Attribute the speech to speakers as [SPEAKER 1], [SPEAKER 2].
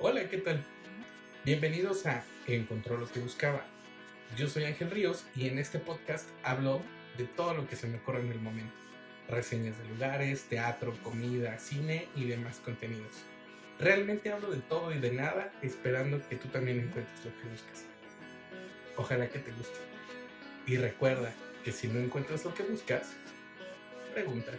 [SPEAKER 1] Hola, ¿qué tal? Bienvenidos a Encontró lo que buscaba. Yo soy Ángel Ríos y en este podcast hablo de todo lo que se me ocurre en el momento. Reseñas de lugares, teatro, comida, cine y demás contenidos. Realmente hablo de todo y de nada, esperando que tú también encuentres lo que buscas. Ojalá que te guste. Y recuerda que si no encuentras lo que buscas, pregunta.